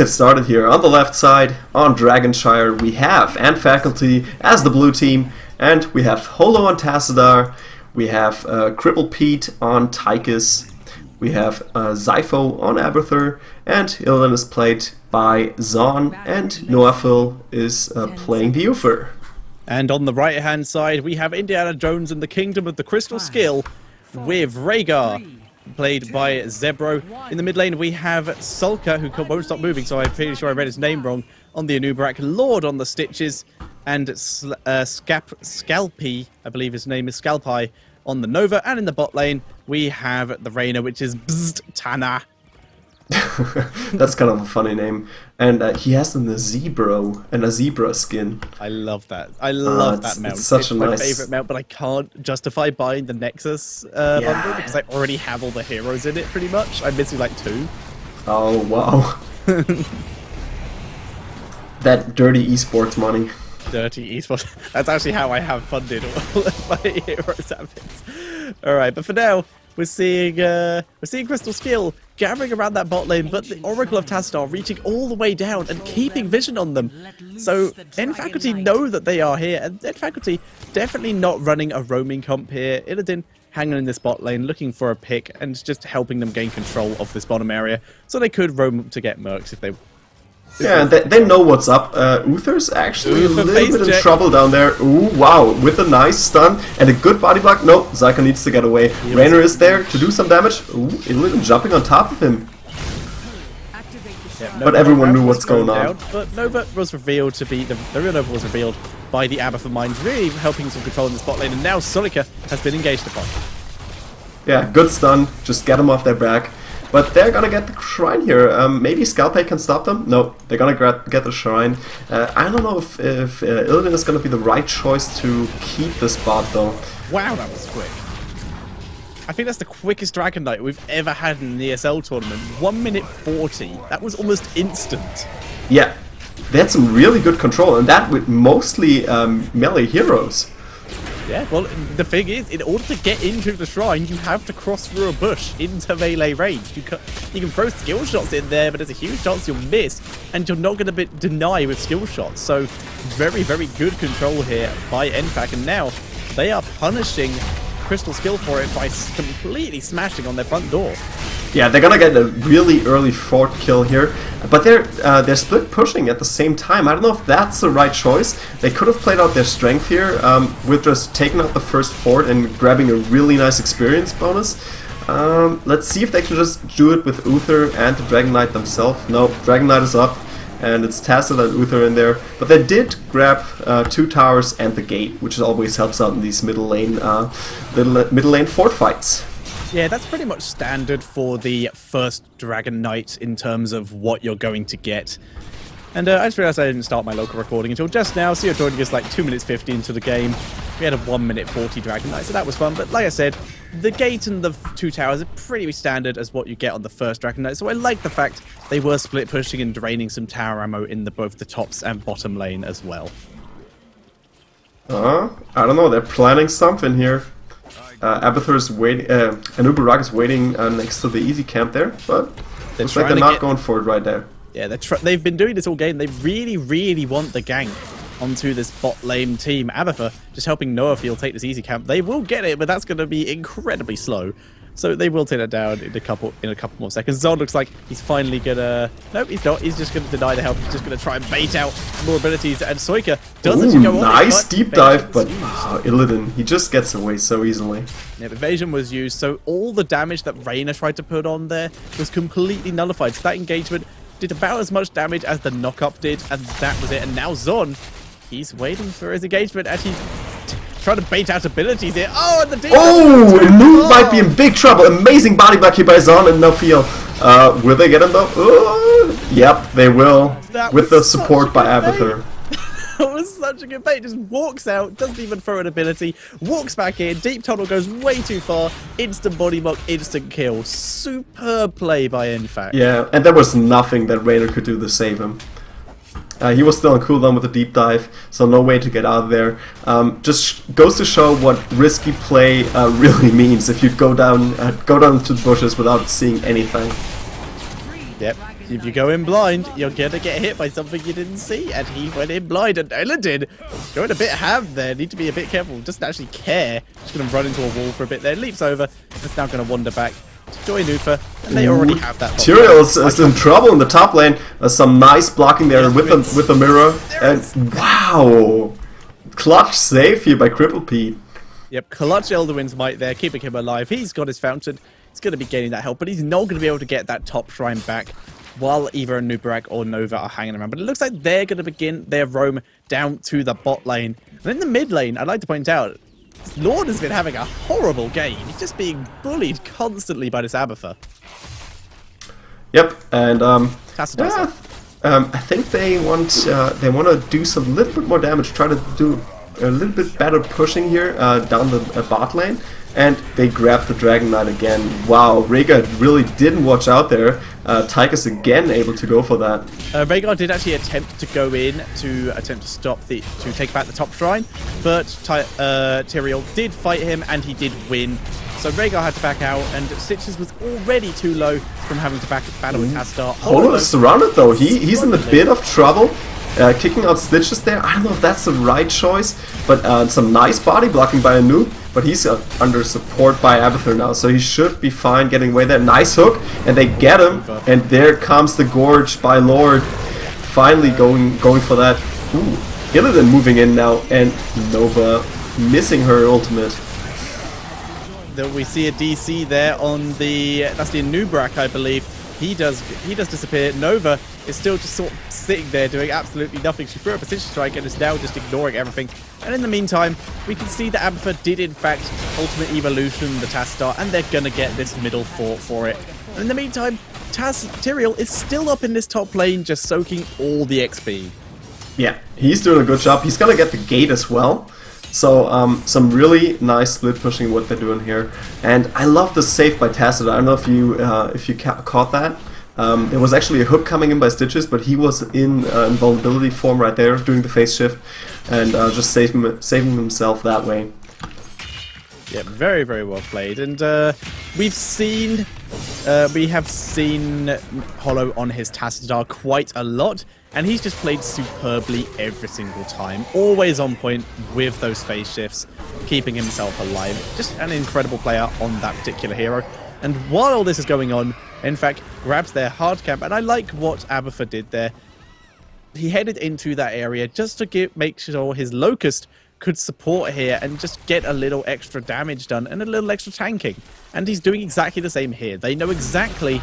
get started here. On the left side, on Dragonshire, we have N Faculty as the blue team, and we have Holo on Tassadar, we have uh, Cripple Pete on Tychus, we have uh, Zypho on Abathur, and Illidan is played by Zon, and Noafil is uh, playing the Uther. And on the right hand side, we have Indiana Jones and the Kingdom of the Crystal Skill with Rehgar, played by Zebro. In the mid lane, we have Sulka, who won't stop moving, so I'm pretty sure I read his name wrong, on the Anub'arak. Lord on the Stitches, and uh, Scap Scalpy, I believe his name is Scalpi, on the Nova. And in the bot lane, we have the Raynor, which is Bzzt Tana. That's kind of a funny name. And uh, he has a zebra and a zebra skin. I love that. I love it's- that mount. it's such a my nice- favorite mount, but I can't justify buying the Nexus uh, Yeah. bundle because I already have all the heroes in it pretty much. I'm missing like two. Oh, wow. that dirty esports money. Dirty esports. That's actually how I have funded all of my heroes habits. All right, but for now, we're seeing uh, we're seeing Crystal Skill gathering around that bot lane, but the Oracle of Tassadar reaching all the way down and keeping vision on them. So N Faculty know that they are here, and N Faculty definitely not running a roaming comp here. Illidan hanging in this bot lane, looking for a pick, and just helping them gain control of this bottom area, so they could roam to get mercs if they Yeah, they, they know what's up. Uh, Uther's actually Uther a little bit in check. trouble down there. Ooh, wow, with a nice stun and a good body block. No, Zyka needs to get away. Raynor is there to do some damage. Ooh, Illidan jumping on top of him. Yeah, But everyone knew what's going going on. down, but Nova was revealed to be the, the real Nova was revealed by the Abathur Mines, really helping some control in the spot lane, and now Solika has been engaged upon. Yeah, good stun. Just get them off their back. But they're gonna get the shrine here. Um, maybe Scalpay can stop them? No, they're gonna get the shrine. Uh, I don't know if, if uh, Illidan is gonna be the right choice to keep this bot though. Wow, that was quick. I think that's the quickest Dragon Knight we've ever had in an ESL tournament. 1 minute 40. That was almost instant. Yeah, they had some really good control, and that with mostly um, melee heroes. Yeah, well, the thing is, in order to get into the shrine, you have to cross through a bush into melee range. You can, you can throw skill shots in there, but there's a huge chance you'll miss, and you're not going to deny with skill shots. So, very, very good control here by NFAC, and now they are punishing Crystal Skill for it by completely smashing on their front door. Yeah, they're gonna get a really early fort kill here, but they're uh, they're split pushing at the same time. I don't know if that's the right choice. They could have played out their strength here um, with just taking out the first fort and grabbing a really nice experience bonus. Um, let's see if they can just do it with Uther and the Dragon Knight themselves. No, Dragon Knight is up, and it's Tacit and Uther in there. But they did grab uh, two towers and the gate, which always helps out in these middle lane uh, middle, middle lane fort fights. Yeah, that's pretty much standard for the first Dragon Knight in terms of what you're going to get. And uh, I just realised I didn't start my local recording until just now, so you're joining us like 2 minutes 50 into the game. We had a 1 minute 40 Dragon Knight, so that was fun. But like I said, the gate and the two towers are pretty standard as what you get on the first Dragon Knight, so I like the fact they were split pushing and draining some tower ammo in the both the tops and bottom lane as well. Uh, I don't know. They're planning something here. Uh, Abathur is waiting. Uh, Anubarak is waiting uh, next to the easy camp there, but They're looks like they're not get- going for it right there. Yeah, they're they've been doing this all game. They really, really want the gank onto this bot lane team. Abathur just helping Noah Field take this easy camp. They will get it, but that's going to be incredibly slow. So they will take that down in a couple in a couple more seconds. Zon looks like he's finally gonna. Nope, he's not. He's just gonna deny the help. He's just gonna try and bait out more abilities. And Soika doesn't Ooh, go on. nice deep dive, but uh, Illidan, he just gets away so easily. Yeah, evasion was used, so all the damage that Raynor tried to put on there was completely nullified. So that engagement did about as much damage as the knock-up did, and that was it. And now Zon, he's waiting for his engagement, and he's t- trying to bait out abilities here. Oh, and the deep Oh, Noob Oh! might be in big trouble. Amazing body block here by Zon and no feel. Uh, will they get him though? Uh, yep, they will. That With the support by. Abathur. That was such a good bait. Just walks out, doesn't even throw an ability, walks back in. Deep tunnel goes way too far. Instant body block, instant kill. Superb play by Infact. Yeah, and there was nothing that Raynor could do to save him. Uh, he was still on cooldown with a deep dive, so no way to get out of there. Um, just goes to show what risky play uh, really means if you go down, uh, go down to the bushes without seeing anything. Yep. if you go in blind, you're gonna get hit by something you didn't see, and he went in blind, and Illidan going a bit ham there. Need to be a bit careful. Doesn't actually care. Just gonna run into a wall for a bit there. Leaps over. It's now gonna wander back join Nufa, and they already have that. Tyrael's is in trouble in the top lane. Uh, some nice blocking there with the with the mirror, and wow, clutch save here by Cripple Pete. Yep, clutch El'druin's might there, keeping him alive. He's got his fountain. He's going to be gaining that help, but he's not going to be able to get that top shrine back while either Nubarak or Nova are hanging around. But it looks like they're going to begin their roam down to the bot lane. And in the mid lane, I'd like to point out, Lord has been having a horrible game. He's just being bullied constantly by this Abathur. Yep, and um, yeah, um, I think they want uh, they want to do some little bit more damage, try to do a little bit better pushing here uh, down the uh, bot lane. And they grab the Dragon Knight again. Wow, Rehgar really didn't watch out there. Uh, Tychus again able to go for that. Uh, Rehgar did actually attempt to go in to attempt to stop the to take back the top shrine, but Ty uh, Tyrael did fight him and he did win. So Rehgar had to back out, and Stitches was already too low from having to back battle with Tassadar. Holo is surrounded though. He he's in a bit of trouble. Uh, kicking out Stitches there, I don't know if that's the right choice, but uh, some nice body blocking by a Anu, but he's uh, under support by Abathur now, so he should be fine getting away there. Nice hook, and they get him, and there comes the Gorge by Lord, finally going going for that. Ooh, Illidan moving in now, and Nova missing her ultimate. We see a DC there on the, that's the Nubrak, I believe. He does he does disappear. Nova is still just sort of sitting there doing absolutely nothing. She threw a precision strike and is now just ignoring everything. And in the meantime, we can see that Abathur did in fact Ultimate Evolution the Tassadar, and they're gonna get this middle fort for it. And in the meantime, Taz Tyrael is still up in this top lane, just soaking all the XP. Yeah, he's doing a good job. He's gonna get the gate as well. So um, some really nice split pushing what they're doing here, and I love the save by Tacit. I don't know if you uh, if you ca caught that. Um, there was actually a hook coming in by Stitches, but he was in uh, invulnerability form right there doing the phase shift, and uh, just saving saving himself that way. Yeah, very very well played, and uh, we've seen uh, we have seen Holo on his Tassadar quite a lot. And he's just played superbly every single time. Always on point with those phase shifts, keeping himself alive. Just an incredible player on that particular hero. And while all this is going on, in fact, grabs their hard camp. And I like what Abathur did there. He headed into that area just to get, make sure his Locust could support here and just get a little extra damage done and a little extra tanking. And he's doing exactly the same here. They know exactly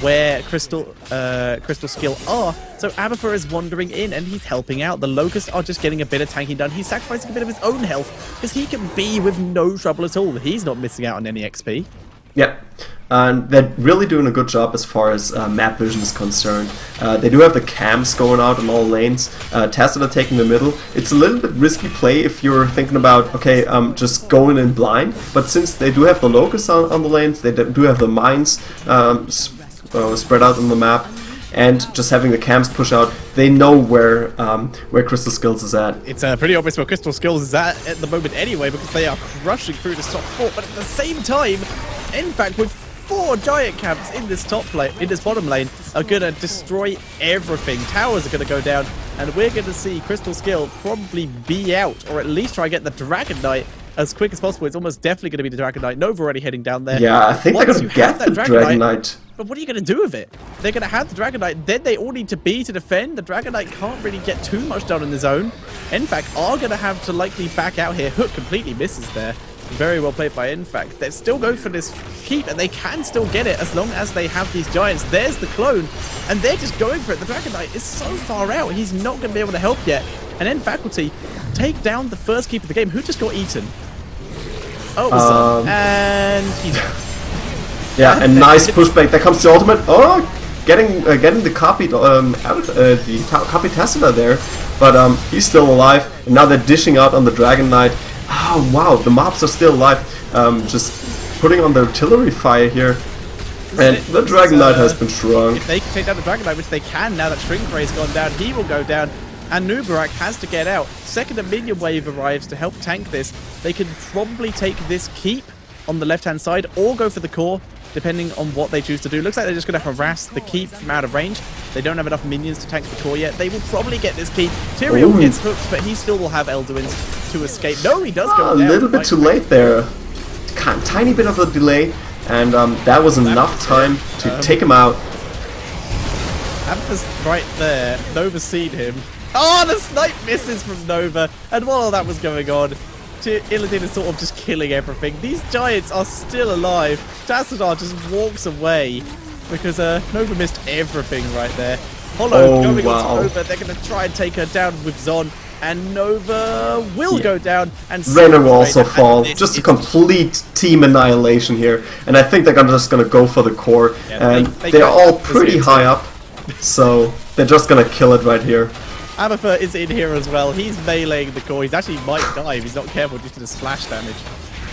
where Crystal uh, Crystal Skill are, so Abathur is wandering in and he's helping out. The Locusts are just getting a bit of tanking done. He's sacrificing a bit of his own health because he can be with no trouble at all. He's not missing out on any XP. Yeah, and they're really doing a good job as far as uh, map vision is concerned. Uh, they do have the camps going out in all lanes. Uh, Tassadar taking the middle. It's a little bit risky play if you're thinking about, okay, um, just going in blind. But since they do have the locusts on, on the lanes, they do have the mines um, uh, spread out on the map, and just having the camps push out, they know where um, where Crystal Skills is at. It's uh, pretty obvious where Crystal Skills is at at the moment anyway, because they are crushing through the top four. But at the same time, in fact, with four giant camps in this top lane, in this bottom lane, are gonna destroy everything. Towers are gonna go down, and we're gonna see Crystal Skill probably be out, or at least try and get the Dragon Knight as quick as possible. It's almost definitely going to be the Dragon Knight. Nova already heading down there. Yeah, I think Once they're to get the Dragon, Dragon Knight, Knight. But what are you going to do with it? They're going to have the Dragon Knight. Then they all need to be to defend. The Dragon Knight can't really get too much done in the zone. In fact, are going to have to likely back out here. Hook completely misses there. Very well played by Infact. They're still going for this keep, and they can still get it as long as they have these giants. There's the clone, and they're just going for it. The Dragon Knight is so far out, he's not going to be able to help yet. And then Faculty take down the first keep of the game. Who just got eaten? Oh, um, and he's Yeah, and nice pushback. There comes the ultimate. Oh, getting uh, getting the copy um, out uh, the copy Tassadar there, but um, he's still alive. And now they're dishing out on the Dragon Knight. Oh wow, the mobs are still alive. Um, just putting on the artillery fire here. And the Dragon Knight uh, has been strong. If they can take down the Dragon Knight, which they can now that String Ray's gone down, he will go down and Nubarak has to get out. Second a minion wave arrives to help tank this. They can probably take this keep on the left-hand side or go for the core. depending on what they choose to do. Looks like they're just going to harass the keep from out of range. They don't have enough minions to tank the core yet. They will probably get this keep. Tyrael Ooh. gets hooked, but he still will have El'druin's to escape. No, he does go Ah, a little bit too late there. Tiny bit of a delay, and um, that was enough time to Um, take him out. Ampha's right there. Nova's seen him. Oh, the snipe misses from Nova. And while all that was going on, Illidan is sort of just killing everything. These giants are still alive. Tassadar just walks away because uh, Nova missed everything right there. Holo Oh, going wow. on to Nova. They're going to try and take her down with Zon. And Nova will Yeah. go down. And Raynor will also right fall. Just a complete team annihilation here. And I think they're gonna, just going to go for the core. Yeah, and they- they, they are all pretty high up. So they're just going to kill it right here. Abathur is in here as well. He's meleeing the core. He's actually might die if he's not careful due to the splash damage.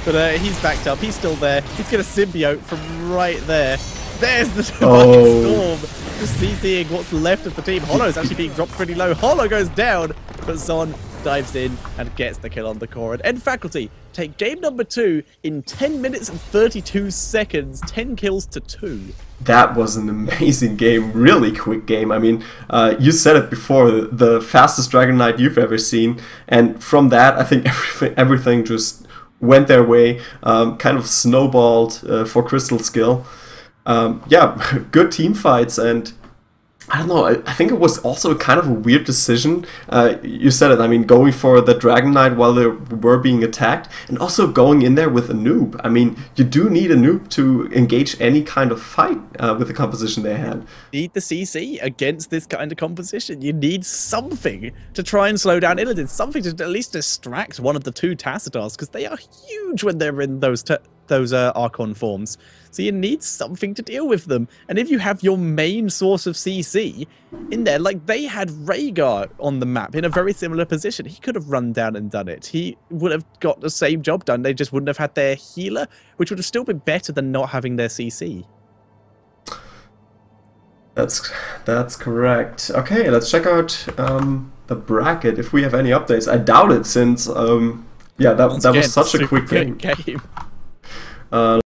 But uh, he's backed up. He's still there. He's going to symbiote from right there. There's the Divine Oh. Storm. Just CCing what's left of the team. Holo's actually being dropped pretty low. Hollow goes down, but Zon dives in and gets the kill on the core. And N Faculty take game number two in 10 minutes and 32 seconds. 10 kills to 2. That was an amazing game, really quick game. I mean, uh, you said it before, the fastest Dragon Knight you've ever seen, and from that, I think everything, everything just went their way, um, kind of snowballed uh, for Crystal Skill. Um, yeah, good team fights, and I don't know. I, I think it was also a kind of a weird decision. Uh, you said it. I mean, going for the Dragon Knight while they were being attacked, and also going in there with a noob. I mean, you do need a noob to engage any kind of fight uh, with the composition they had. need the CC against this kind of composition. You need something to try and slow down Illidan, something to at least distract one of the two Tassadars, because they are huge when they're in those those uh, Archon forms. So you need something to deal with them. And if you have your main source of CC in there, like they had Rehgar on the map in a very similar position, he could have run down and done it. He would have got the same job done. They just wouldn't have had their healer, which would have still been better than not having their CC. That's that's correct. Okay, let's check out um, the bracket if we have any updates. I doubt it, since um, yeah, that Once that again, was such a quick game. game. Uh,